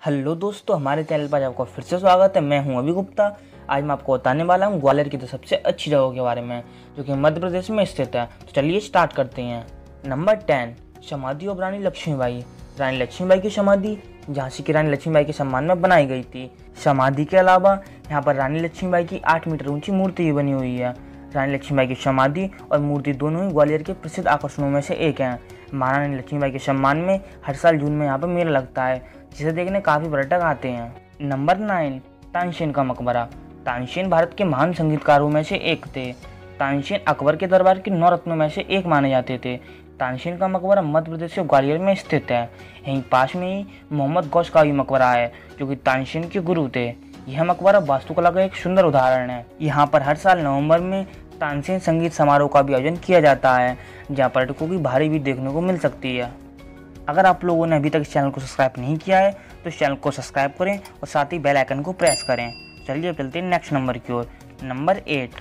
Hello दोस्तों, हमारे channel पर आपका फिर से स्वागत है। मैं हूँ अभी गुप्ता। आज मैं आपको बताने वाला हूँ ग्वालियर की तो सबसे अच्छी जगहों के बारे में, जो कि मध्य प्रदेश में स्थित है। तो चलिए स्टार्ट करते हैं। Number ten samadhi of Rani Lakshmibai. Rani Lakshmibai की समाधि, झांसी की रानी लक्ष्मीबाई के सम्मान में बनाई गई थी। समाधि के अलावा, यहाँ पर रानी लक्ष्मीबाई की आठ मीटर ऊँची मूर्ति भी बनी हुई है। रानी लक्ष्मीबाई की समाधि और मूर्ति दोनों ही ग्वालियर के प्रसिद्ध आकर्षणों में से एक हैं। महारानी लक्ष्मीबाई के सम्मान में हर साल जून में यहाँ पर मेला लगता है। जिसे देखने काफ़ी पर्यटक आते हैं। नंबर नाइन, तानसेन का मकबरा। तानसेन भारत के महान संगीतकारों में से एक थे। तानसेन अकबर के दरबार के नौ रत्नों में से एक माने जाते थे। तानसेन का मकबरा मध्य प्रदेश के ग्वालियर में स्थित है। यहीं पास में ही मोहम्मद गौश का भी मकबरा है, जो कि तानसेन के गुरु थे। यह मकबरा वास्तुकला का एक सुंदर उदाहरण है। यहाँ पर हर साल नवंबर में तानसेन संगीत समारोह का भी आयोजन किया जाता है, जहाँ पर्यटकों की भारी भी देखने को मिल सकती है। अगर आप लोगों ने अभी तक इस चैनल को सब्सक्राइब नहीं किया है तो चैनल को सब्सक्राइब करें और साथ ही बेल आइकन को प्रेस करें। चलिए चलते हैं नेक्स्ट नंबर की ओर। नंबर एट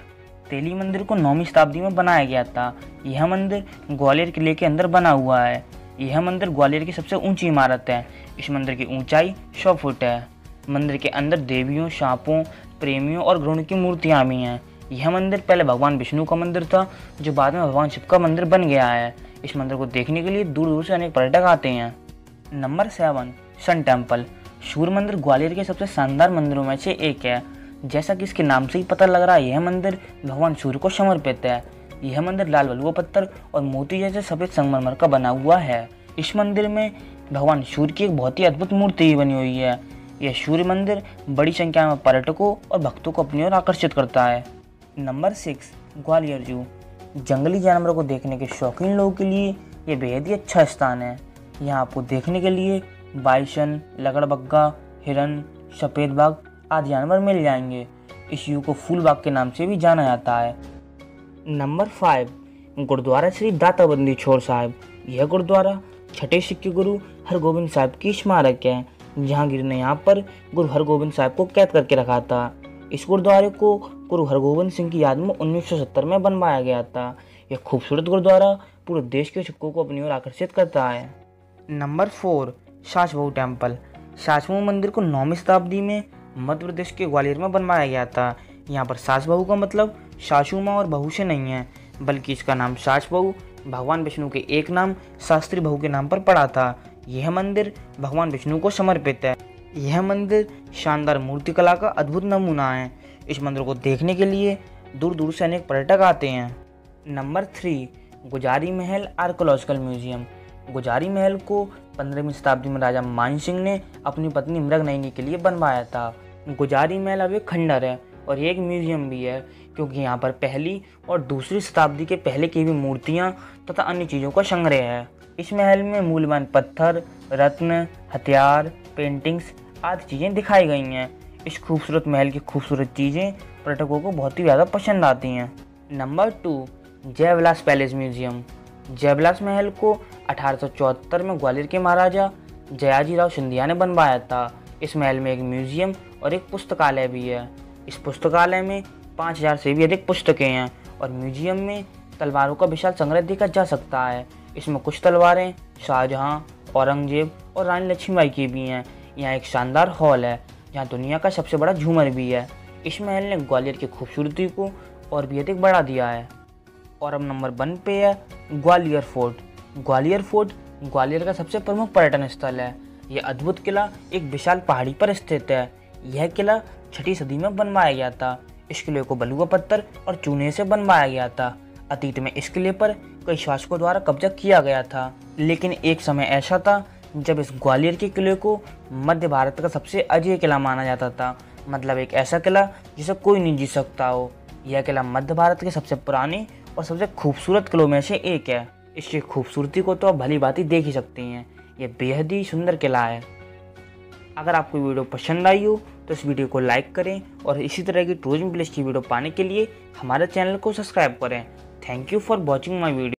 तेली मंदिर को नौवीं शताब्दी में बनाया गया था। यह मंदिर ग्वालियर किले के अंदर बना हुआ है। यह मंदिर ग्वालियर की सबसे ऊँची इमारत है। इस मंदिर की ऊंचाई सौ फुट है। मंदिर के अंदर देवियों, सांपों, प्रेमियों और ग्रुण की मूर्तियाँ भी हैं। यह मंदिर पहले भगवान विष्णु का मंदिर था, जो बाद में भगवान शिव का मंदिर बन गया है। इस मंदिर को देखने के लिए दूर दूर से अनेक पर्यटक आते हैं। नंबर सेवन, सन टेंपल सूर्य मंदिर ग्वालियर के सबसे शानदार मंदिरों में से एक है। जैसा कि इसके नाम से ही पता लग रहा है, यह मंदिर भगवान सूर्य को समर्पित है। यह मंदिर लाल बलुआ पत्थर और मोती जैसे सफ़ेद संगमरमर का बना हुआ है। इस मंदिर में भगवान सूर्य की एक बहुत ही अद्भुत मूर्ति बनी हुई है। यह सूर्य मंदिर बड़ी संख्या में पर्यटकों और भक्तों को अपनी ओर आकर्षित करता है। नंबर सिक्स, ग्वालियर जू। जंगली जानवरों को देखने के शौकीन लोगों के लिए ये बेहद ही अच्छा स्थान है। यहाँ आपको देखने के लिए बाइसन लगड़बग्गा हिरन, सफ़ेद बाघ आदि जानवर मिल जाएँगे। इस यू को फूल बाग के नाम से भी जाना जाता है। Number five, gurudwara Shri Databandi Chhor Sahib. यह गुरुद्वारा छठे सिख गुरु हरगोबिंद साहब की स्मारक है, जहांगीर ने यहाँ पर गुरु हरगोबिंद साहब को कैद करके रखा था। इस गुरुद्वारे को गुरु हरगोबिंद सिंह की याद में 1970 में बनवाया गया था। यह खूबसूरत गुरुद्वारा पूरे देश के सिक्कों को अपनी ओर आकर्षित करता है। Number four Sasbahu temple Sasbahu मंदिर को नौवीं शताब्दी में मध्य प्रदेश के ग्वालियर में बनवाया गया था। यहाँ पर सास बहू का मतलब सासू माँ और बहू से नहीं है, बल्कि इसका नाम सास बहू, भगवान विष्णु के एक नाम शास्त्री बहू के नाम पर पड़ा था। यह मंदिर भगवान विष्णु को समर्पित है। यह मंदिर शानदार मूर्तिकला का अद्भुत नमूना है। इस मंदिर को देखने के लिए दूर दूर से अनेक पर्यटक आते हैं। नंबर थ्री, गुजारी महल आर्कोलॉजिकल म्यूज़ियम। गुजारी महल को पंद्रहवीं शताब्दी में राजा मान सिंह ने अपनी पत्नी मृग नयनी के लिए बनवाया था। गुजारी महल अब एक खंडर है और एक म्यूज़ियम भी है, क्योंकि यहाँ पर पहली और दूसरी शताब्दी के पहले की भी मूर्तियाँ तथा अन्य चीज़ों का संग्रह है। इस महल में मूल्यवान पत्थर, रत्न, हथियार, पेंटिंग्स आदि चीज़ें दिखाई गई हैं। इस खूबसूरत महल की खूबसूरत चीज़ें पर्यटकों को बहुत ही ज़्यादा पसंद आती हैं। Number two Jai Vilas palace museum Jai Vilas महल को अठारह सौ चौहत्तर में ग्वालियर के महाराजा जयाजी राव सिंधिया ने बनवाया था। इस महल में एक म्यूज़ियम और एक पुस्तकालय भी है। इस पुस्तकालय में पाँच हज़ार से भी अधिक पुस्तकें हैं और म्यूज़ियम में तलवारों का विशाल संग्रह देखा जा सकता है। इसमें कुछ तलवारें, शाहजहाँ, औरंगज़ेब और रानी लक्ष्मीबाई की भी हैं। यहाँ एक शानदार हॉल है। जहाँ दुनिया का सबसे बड़ा झूमर भी है। इस महल ने ग्वालियर की खूबसूरती को और भी अधिक बढ़ा दिया है। और अब नंबर वन पे है ग्वालियर फोर्ट। ग्वालियर फोर्ट ग्वालियर का सबसे प्रमुख पर्यटन स्थल है। यह अद्भुत किला एक विशाल पहाड़ी पर स्थित है। यह किला छठी सदी में बनवाया गया था। इस किले को बलुआ पत्थर और चूने से बनवाया गया था। अतीत में इस किले पर कई शासकों द्वारा कब्जा किया गया था। लेकिन एक समय ऐसा था जब इस ग्वालियर के किले को मध्य भारत का सबसे अजय किला माना जाता था मतलब एक ऐसा किला जिसे कोई नहीं जीत सकता हो। यह किला मध्य भारत के सबसे पुराने और सबसे खूबसूरत किलों में से एक है। इसकी खूबसूरती को तो आप भली बात ही देख ही सकते हैं। यह बेहद ही सुंदर किला है। अगर आपको वीडियो पसंद आई हो तो इस वीडियो को लाइक करें और इसी तरह की टूरिज़्म प्लेस की वीडियो पाने के लिए हमारे चैनल को सब्सक्राइब करें। Thank you for watching my video.